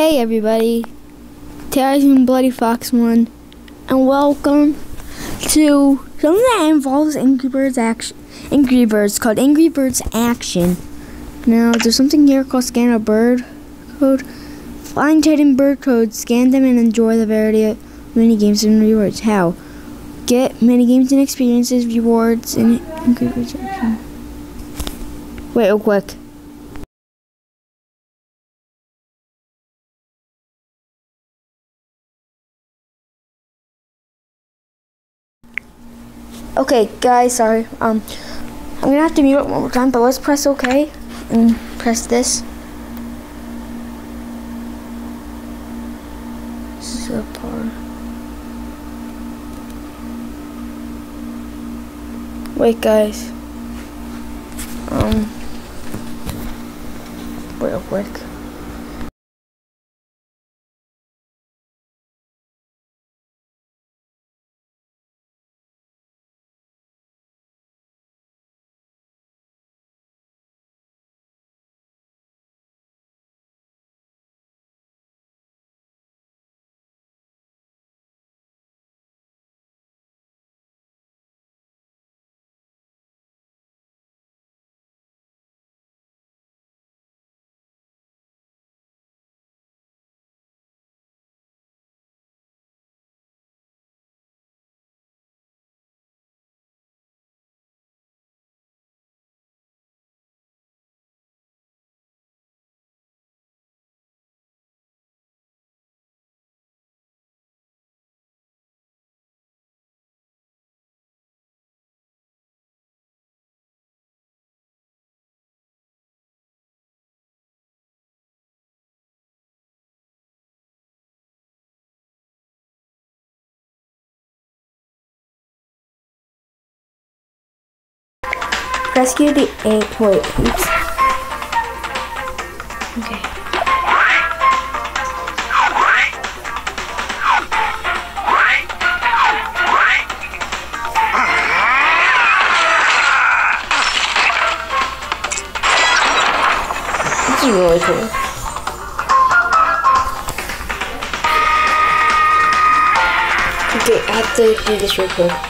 Hey everybody, Terry Bloody Fox one, and welcome to something that involves Angry Birds action. Angry Birds called Angry Birds Action. Now there's something here called Scan a Bird Code. Find hidden bird codes, scan them, and enjoy the variety of mini games and rewards. How? Get mini games and experiences, rewards, and Angry Birds Action. Wait, real quick. Okay, guys, sorry. Um, I'm gonna have to mute it one more time, but let's press OK and press this. Wait, guys. Um, real quick. Rescue the eight. Wait, oops. Okay. This is really cool. Okay, I have to do this real quick.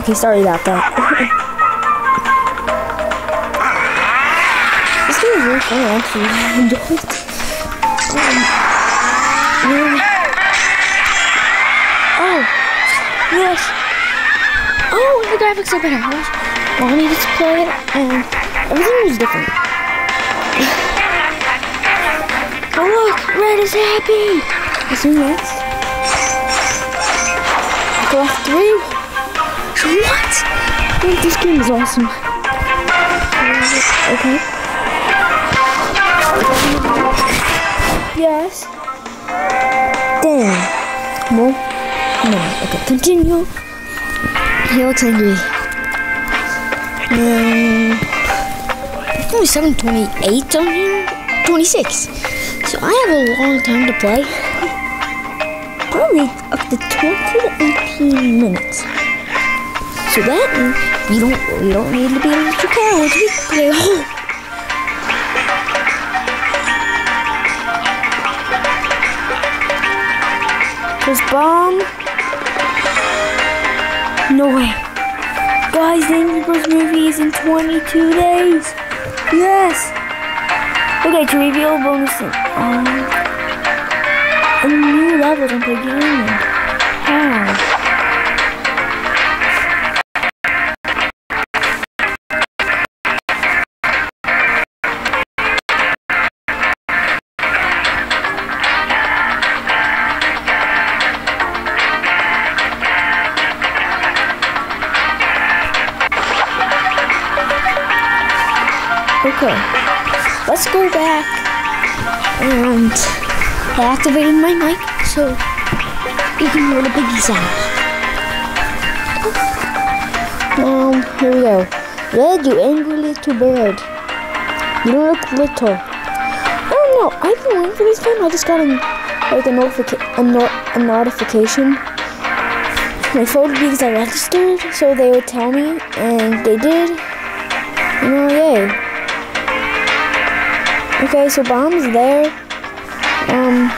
Okay, sorry about that. this game is really fun, actually. I. Um, yeah. Oh, yes. Oh, the graphics are better. I was wanting to play it, and everything was different. oh, look, Red is happy. What's next? left three. What? Man, this game is awesome. Okay. Yes. Dang. No. No. Okay, continue. He looks angry. Um, only 728 on here. 26. So I have a long time to play. Probably up to 20 to 18 minutes. So that means we don't we don't need to be able to count. We can play This bomb. No way. Guys, the Angry Birds movie is in 22 days. Yes. Okay, to reveal bonus thing. Um, a new level to play game. How? Okay, let's go back and activating my mic so you can hear the piggy sound. Um, here we go. Red, you angry little bird. You don't look little. I don't know. I've been waiting for this game. I just got a, like a, a, no- a notification. My phone because I registered, so they would tell me, and they did. You know, yay. Okay, so bomb's there. Um.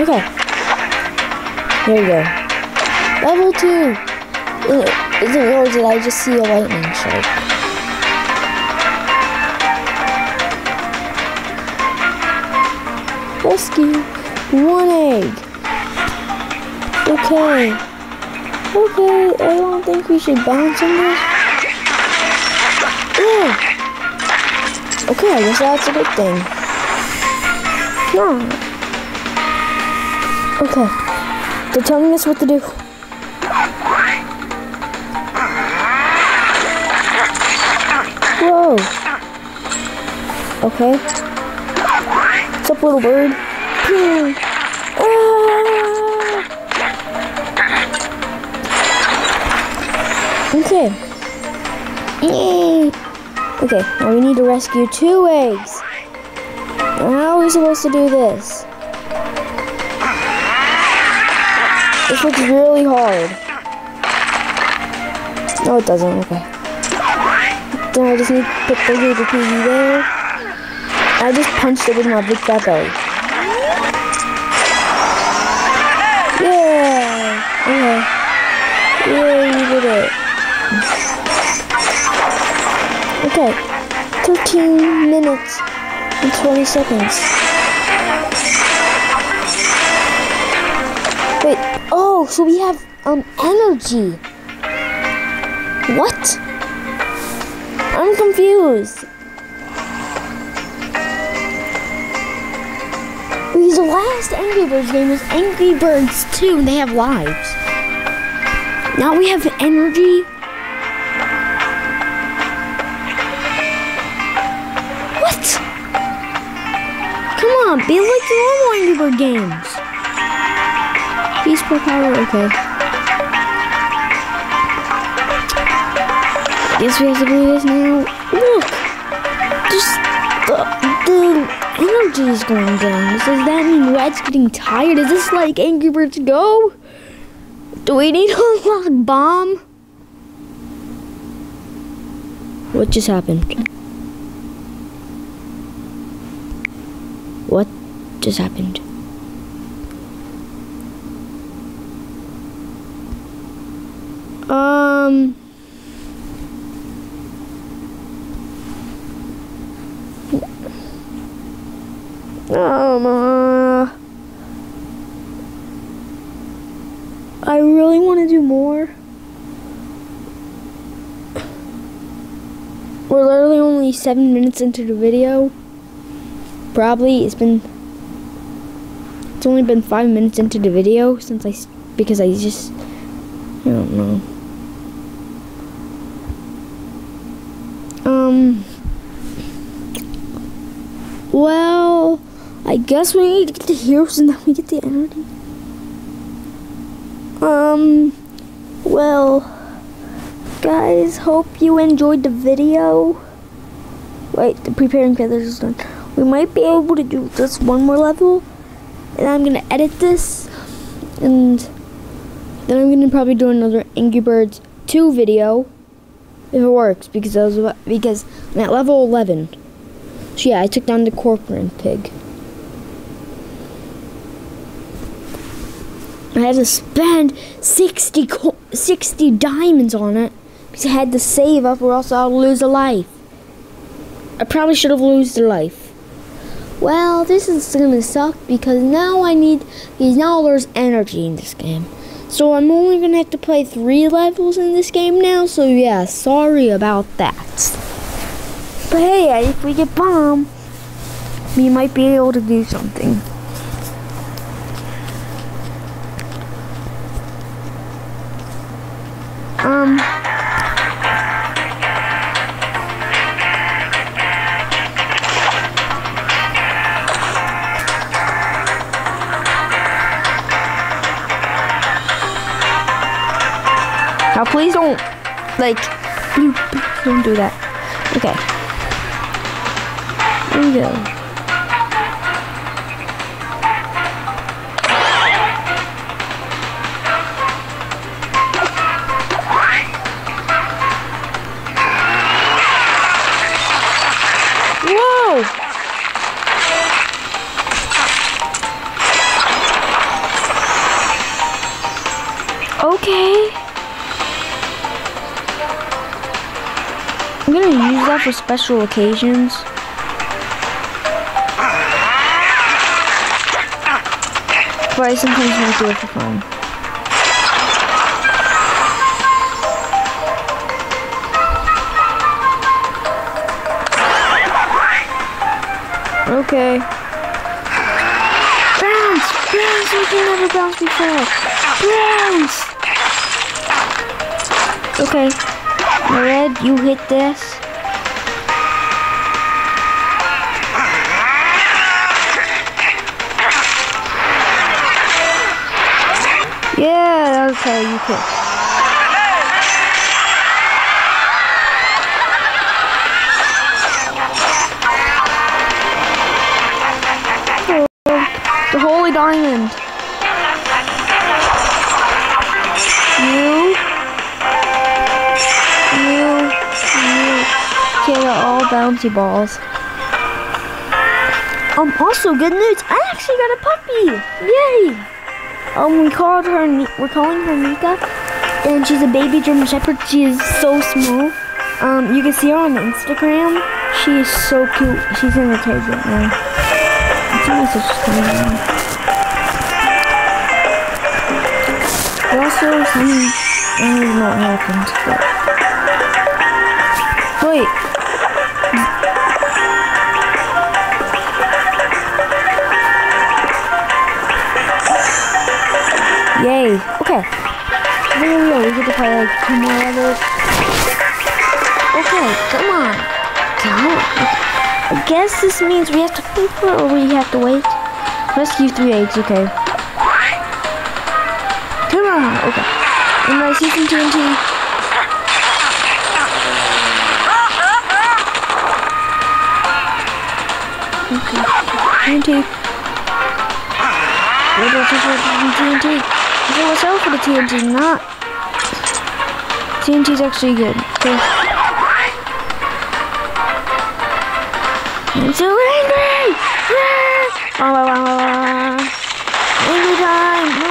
Okay. There you go. Level two. Is it or did I just see a lightning strike? Rescue one egg. Okay. Okay, I don't think we should bounce on this. Yeah. Okay, I guess that's a good thing. No. Okay. They're telling us what to do. Whoa. Okay. What's up, little bird? Okay, now we need to rescue two eggs. How are we supposed to do this? This looks really hard. No, it doesn't. Okay. Then I just need to put the little piggy there. I just punched it with my big fat belly. Yeah! Okay. Yeah, you did it. Okay. 13 minutes and 20 seconds. Wait, oh, so we have um energy. What? I'm confused. Because the last Angry Birds game was Angry Birds 2 and they have lives. Now we have energy. On, be like the normal Angry Bird games. Peace per power, okay. Guess we have to do this now. Look! Just the, the energy is going down. Does that mean Red's getting tired? Is this like Angry Birds Go? Do we need to unlock bomb? What just happened? What just happened? Um. Um, uh, I really want to do more. We're literally only seven minutes into the video. Probably it's been it's only been five minutes into the video since I because I just, I don't know. Um, well, I guess we need to get the heroes and then we get the energy. Um, well, guys, hope you enjoyed the video. Wait, the preparing feathers is done. We might be able to do just one more level, and I'm gonna edit this, and then I'm gonna probably do another Angry Birds 2 video if it works because I was because I'm at level 11. So yeah, I took down the corporate pig. I had to spend 60, 60 diamonds on it because I had to save up or else I'll lose a life. I probably should have lost a life. Well, this is gonna suck because now I need because now there's energy in this game. So I'm only gonna have to play three levels in this game now. So yeah, sorry about that. But hey, if we get bomb, we might be able to do something. Do that. Okay. There we go. For special occasions. But I sometimes might do it for fun. Okay. Bounce! Bounce! We can never bounce before. Bounce! Okay. Red, you hit this. Okay, you. Oh, the holy diamond. You you, you get all bouncy balls. Um, also good news, I actually got a puppy! Yay! Um, we called her, we're calling her Nika, and she's a baby German Shepherd. She is so small. Um, you can see her on Instagram. She is so cute. She's in the cage right now. Coming also, I don't even know what happened, but Wait. Yay. Okay. There we go. We get to play like two more levels. Okay, come on. Come on. I guess this means we have to wait for it or we have to wait. Rescue three eggs, okay. Come on, okay. And I see some TNT. Okay. TNT. What's this TNT? So what's out for the TNT? Not. TNT's actually good. Okay. I'm so angry! Wah, wah, wah, wah. Angry time!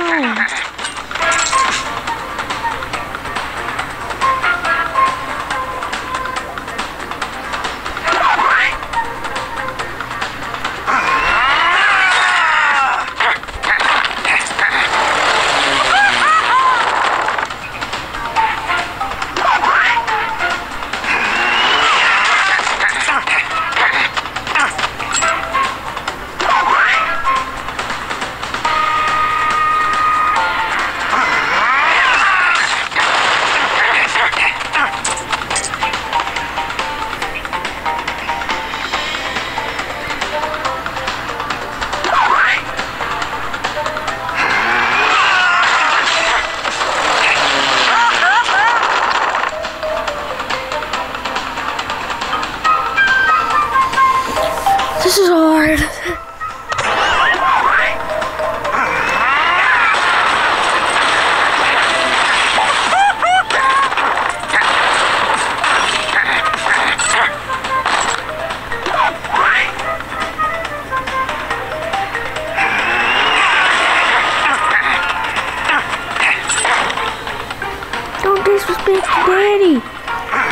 Big Daddy.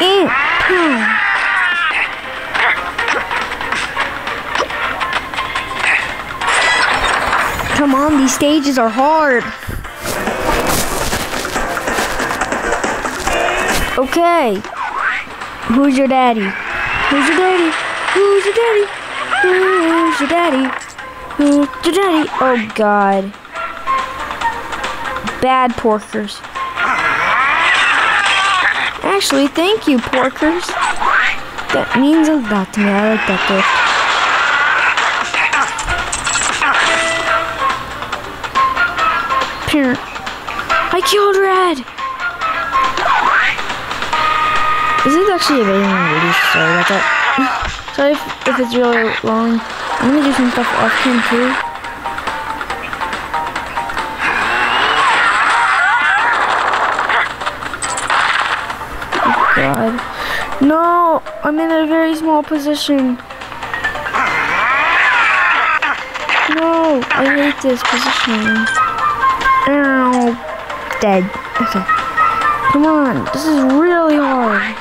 Ant Town. Come on, these stages are hard. Okay. Who's your daddy? Who's your daddy? Who's your daddy? Who's your daddy? Who's your daddy? Oh God. Bad porkers. Actually, thank you, porkers. That means a lot to me. I like that gift. Here. I killed Red! This is actually a very long video, sorry about that. sorry if, if it's really long. I'm gonna do some stuff off cam too. God. No! I'm in a very small position. No! I hate this position. Ow. Dead. Okay. Come on. This is really hard.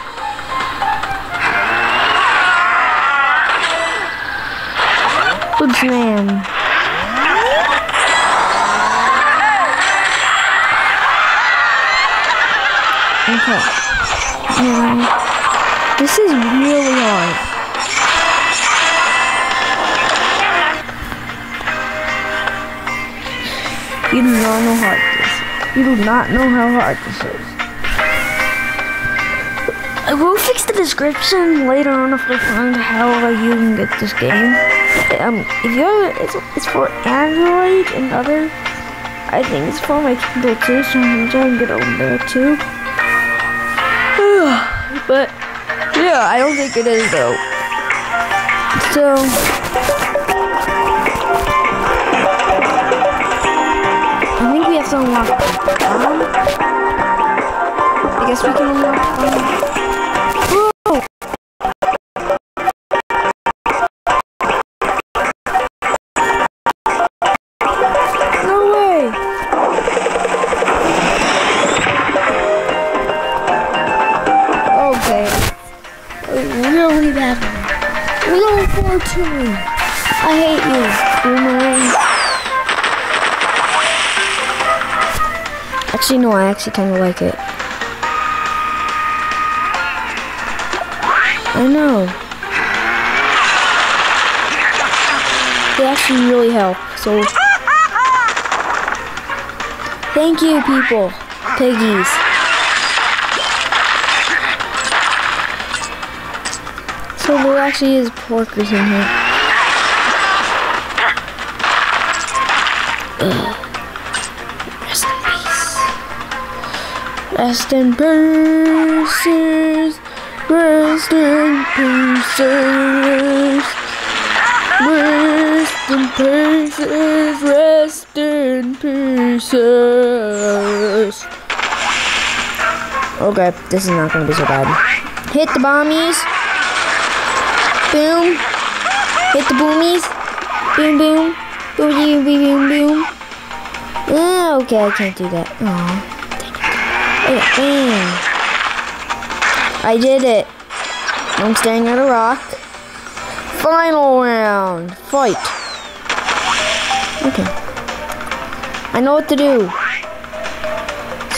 Good man. Now, this is really hard. You do not know how hard this is. You do not know how hard this is. I will fix the description later on if I find how you can get this game. Um, if you have, it's, it's for Android and other. I think it's for my Kindle too, so I'm trying to get over there too. But yeah, I don't think it is though. So. I think we have to unlock I guess we can unlock um, Real 4 I hate you, boomerang. Actually, no, I actually kind of like it. I know. They actually really help, so... Thank you, people. Piggies. Actually is porkers in here. Rest in peace. Rest in pieces. Rest in pieces. Rest in pieces. Okay, this is not gonna be so bad. Hit the bombies. Boom. Hit the boomies. Boom, boom. Boom, boom, boom, boom. Ah, okay, I can't do that. Bam. I did it. I'm staring at a rock. Final round. Fight. Okay. I know what to do.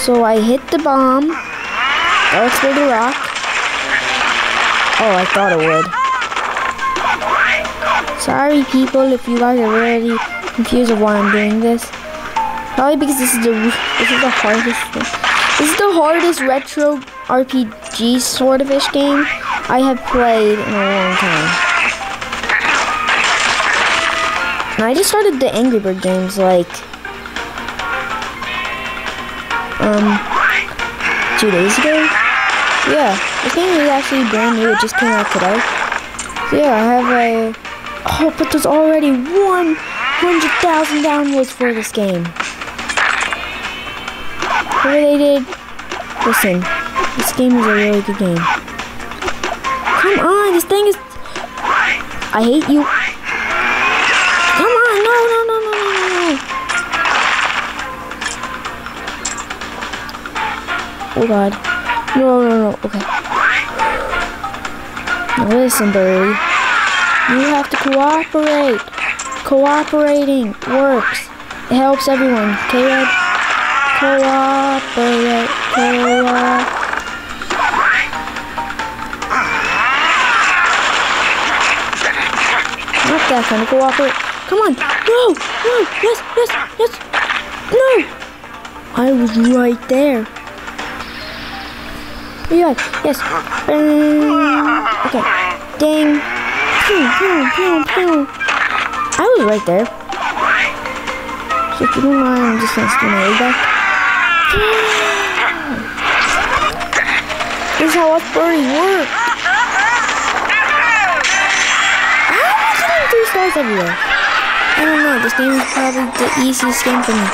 So I hit the bomb. That explode the rock. Oh, I thought it would. Sorry, people, if you guys are really confused of why I'm doing this. Probably because this is the this is the hardest thing. This is the hardest retro RPG sort of ish game I have played in a long time. And I just started the Angry Bird games like um two days ago. Yeah, this game is actually brand new. It just came out today. So yeah, I have a oh, but there's already one hundred thousand downloads for this game. What they did? Listen, this game is a really good game. Come on, this thing is. I hate you. Come on, no, no, no, no, no, no. Oh God. No, no, no. Okay. Listen, Birdie. You have to cooperate. Cooperating works. It helps everyone. Red? Cooperate. Cooperate. Not that kind of cooperate. Come on. No. No. Yes. Yes. Yes. No. I was right there. Yeah. Yes. Um, okay. Ding. I was right there. So if you don't mind, I'm just gonna steal my egg back. This is how us birdies work. How am I getting three stars everywhere? I don't know. This game is probably the easiest game for me.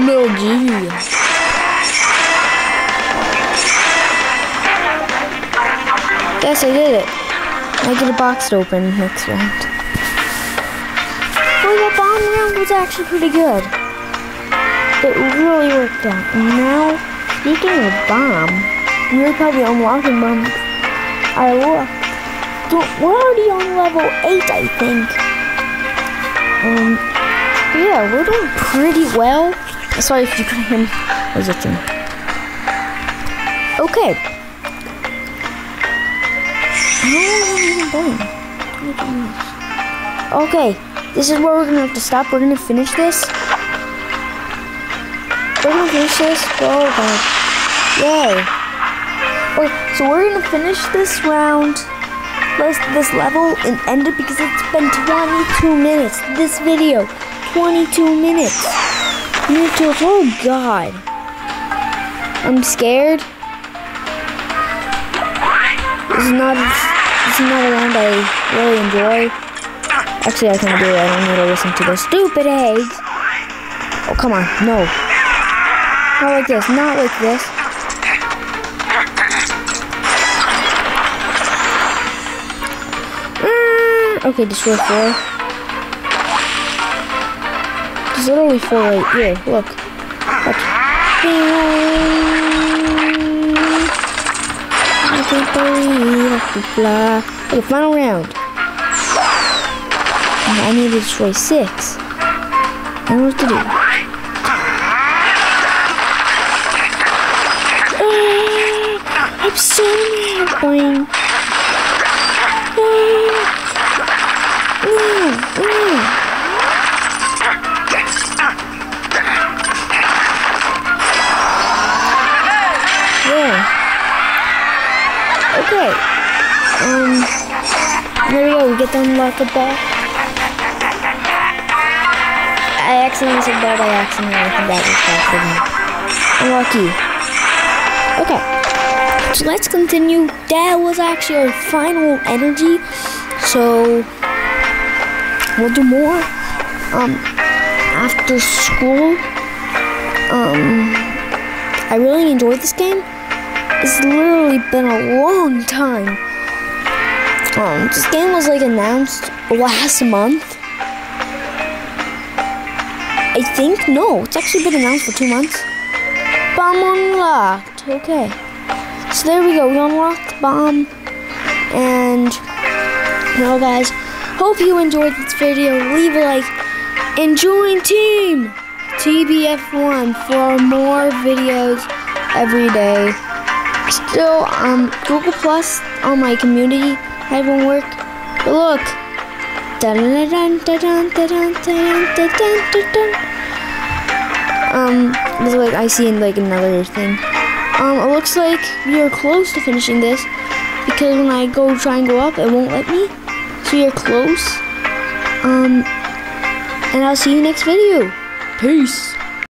MLG. Yes, I did it. I get a box to open next round. Oh, that bomb round was actually pretty good. It really worked out. And now, speaking of bomb, we're probably unlocking bombs. I look. We're already on level 8, I think. Um, yeah, we're doing pretty well. Sorry if you couldn't hear me. Was itching. Okay. Okay, this is where we're gonna have to stop. We're gonna finish this. We're gonna finish this. Oh god. Yay. Okay, so we're gonna finish this round, this, this level, and end it because it's been 22 minutes. This video, 22 minutes. Minute oh god. I'm scared. Is not this is not a round I really enjoy. Actually, I can do it. I don't need to listen to those stupid eggs. Oh, come on. No. Not like this. Not like this. Mm, okay, destroy four. There's literally four right here. Look. Watch. Can't believe I can fly. Okay, final round. I need to destroy six. I don't know what to do. Ah, I'm so mad. Ah. Get. I accidentally said that. I think that was possible. Unlucky. Okay. So let's continue. That was actually our final energy. So we'll do more. Um, after school. Um, I really enjoyed this game. It's literally been a long time. Um, this game was like announced last month. I think no, it's actually been announced for two months. Bomb unlocked. Okay. So there we go. We unlocked the bomb. And well guys, hope you enjoyed this video. Leave a like and join team TBF1 for more videos every day. Still, um, Google Plus on my community I won't work. But look. Um, this is like I see in like another thing. Um, it looks like we are close to finishing this because when I go try and go up, it won't let me. So you're close. Um, and I'll see you next video. Peace.